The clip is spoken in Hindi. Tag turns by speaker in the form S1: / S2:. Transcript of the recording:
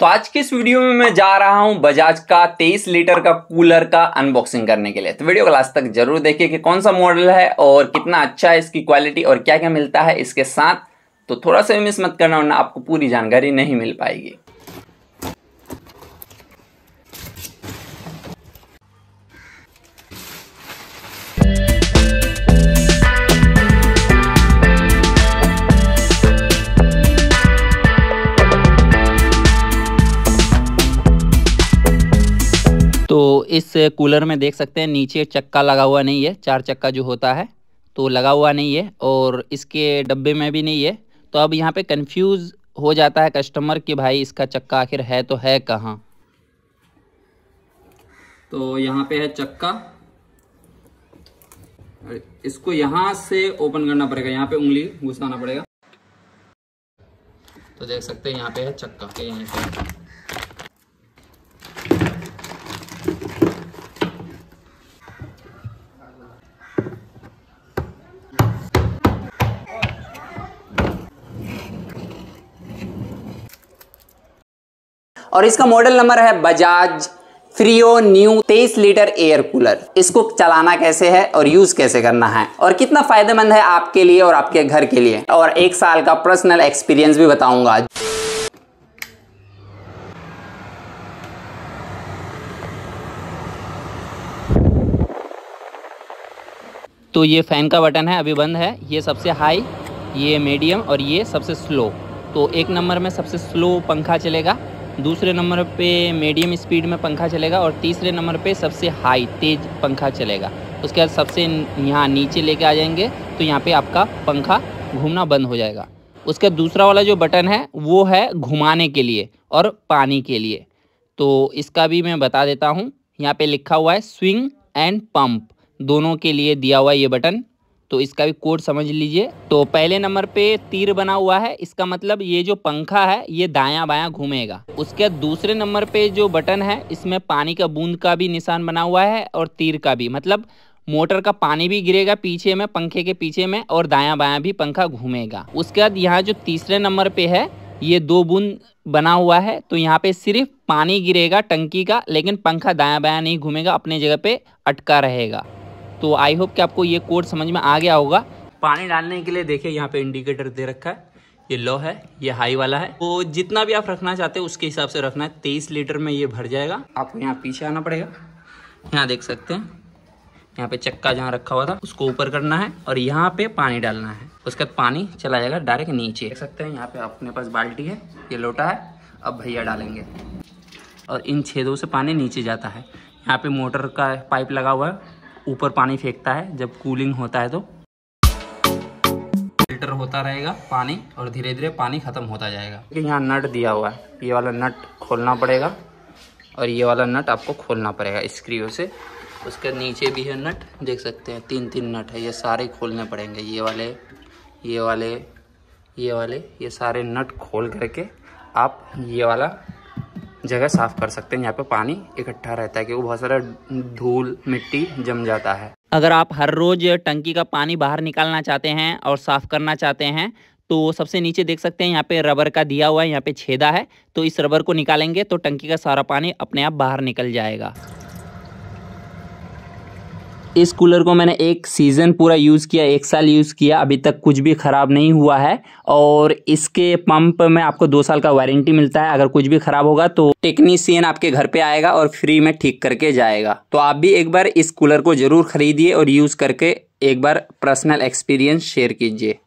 S1: तो आज के इस वीडियो में मैं जा रहा हूँ बजाज का 23 लीटर का कूलर का अनबॉक्सिंग करने के लिए। तो वीडियो को लास्ट तक ज़रूर देखिए कि कौन सा मॉडल है और कितना अच्छा है इसकी क्वालिटी और क्या क्या मिलता है इसके साथ। तो थोड़ा सा मिस मत करना वरना आपको पूरी जानकारी नहीं मिल पाएगी। तो इस कूलर में देख सकते हैं, नीचे चक्का लगा हुआ नहीं है, चार चक्का जो होता है तो लगा हुआ नहीं है और इसके डब्बे में भी नहीं है। तो अब यहाँ पे कंफ्यूज हो जाता है कस्टमर कि भाई इसका चक्का आखिर है तो है कहाँ? तो यहाँ पे है चक्का। इसको यहाँ से ओपन करना पड़ेगा, यहाँ पे उंगली घुसाना पड़ेगा। तो देख सकते हैं यहाँ पे है चक्का यहीं पे और इसका मॉडल नंबर है Bajaj Frio new 23 litre air cooler इसको चलाना कैसे है और यूज़ कैसे करना है? और कितना फ़ायदेमंद है आपके लिए और आपके घर के लिए? और एक साल का पर्सनल एक्सपीरियंस भी बताऊँगा तो ये फ़ैन का बटन है, अभी बंद है। ये सबसे हाई ये मीडियम और ये सबसे स्लो तो एक नंबर में सबसे स्लो पंखा चलेगा। दूसरे नंबर पे मीडियम स्पीड में पंखा चलेगा और तीसरे नंबर पे सबसे हाई तेज़ पंखा चलेगा। उसके बाद सबसे यहाँ नीचे लेके आ जाएँगे तो यहाँ पे आपका पंखा घूमना बंद हो जाएगा। उसका दूसरा वाला जो बटन है, वो है घुमाने के लिए और पानी के लिए। तो इसका भी मैं बता देता हूँ, यहाँ पे लिखा हुआ है स्विंग एंड पंप दोनों के लिए दिया हुआ ये बटन तो इसका भी कोड समझ लीजिए। तो पहले नंबर पे तीर बना हुआ है। इसका मतलब ये जो पंखा है, ये दायां बायां घूमेगा। उसके दूसरे नंबर पे जो बटन है, इसमें पानी का बूंद का भी निशान बना हुआ है और तीर का भी। मतलब मोटर का पानी भी गिरेगा पीछे में, पंखे के पीछे में और दायां बायां भी पंखा घूमेगा। उसके बाद यहाँ जो तीसरे नंबर पे है, ये दो बूंद बना हुआ है। तो यहाँ पे सिर्फ़ पानी गिरेगा टंकी का, लेकिन पंखा दायां बायां नहीं घूमेगा, अपने जगह पे अटका रहेगा। तो आई होप कि आपको ये कोड समझ में आ गया होगा। पानी डालने के लिए देखिए यहाँ पे इंडिकेटर दे रखा है। ये लो है, ये हाई वाला है। तो जितना भी आप रखना चाहते हैं, उसके हिसाब से रखना है। तेईस लीटर में ये भर जाएगा। आपको यहाँ पीछे आना पड़ेगा। यहाँ देख सकते हैं। यहाँ पे चक्का जहाँ रखा हुआ था, उसको ऊपर करना है और यहाँ पे पानी डालना है। उसके बाद पानी चला जाएगा डायरेक्ट नीचे। देख सकते हैं, यहाँ पे अपने पास बाल्टी है, ये लोटा है। अब भैया डालेंगे। और इन छेदों से पानी नीचे जाता है। यहाँ पे मोटर का पाइप लगा हुआ है। ऊपर पानी फेंकता है, जब कूलिंग होता है तो। फ़िल्टर होता रहेगा पानी और धीरे धीरे पानी खत्म होता जाएगा। यहाँ नट दिया हुआ है। ये वाला नट खोलना पड़ेगा और ये वाला नट आपको खोलना पड़ेगा स्क्रीव से। उसके नीचे भी है नट देख सकते हैं तीन तीन नट है। ये सारे खोलने पड़ेंगे। ये वाले ये वाले ये वाले, ये सारे नट खोल करके आप ये वाला जगह साफ़ कर सकते हैं। यहाँ पे पानी इकट्ठा रहता है क्योंकि बहुत सारा धूल, मिट्टी जम जाता है। अगर आप हर रोज टंकी का पानी बाहर निकालना चाहते हैं और साफ़ करना चाहते हैं तो सबसे नीचे देख सकते हैं, यहाँ पे रबर का दिया हुआ है, यहाँ पे छेदा है। तो इस रबर को निकालेंगे तो टंकी का सारा पानी अपने आप बाहर निकल जाएगा। इस कूलर को मैंने एक सीज़न पूरा यूज़ किया, एक साल यूज़ किया। अभी तक कुछ भी ख़राब नहीं हुआ है और इसके पंप में आपको दो साल का वारंटी मिलता है। अगर कुछ भी ख़राब होगा तो टेक्नीसियन आपके घर पे आएगा और फ्री में ठीक करके जाएगा। तो आप भी एक बार इस कूलर को ज़रूर ख़रीदिए और यूज़ करके एक बार पर्सनल एक्सपीरियंस शेयर कीजिए।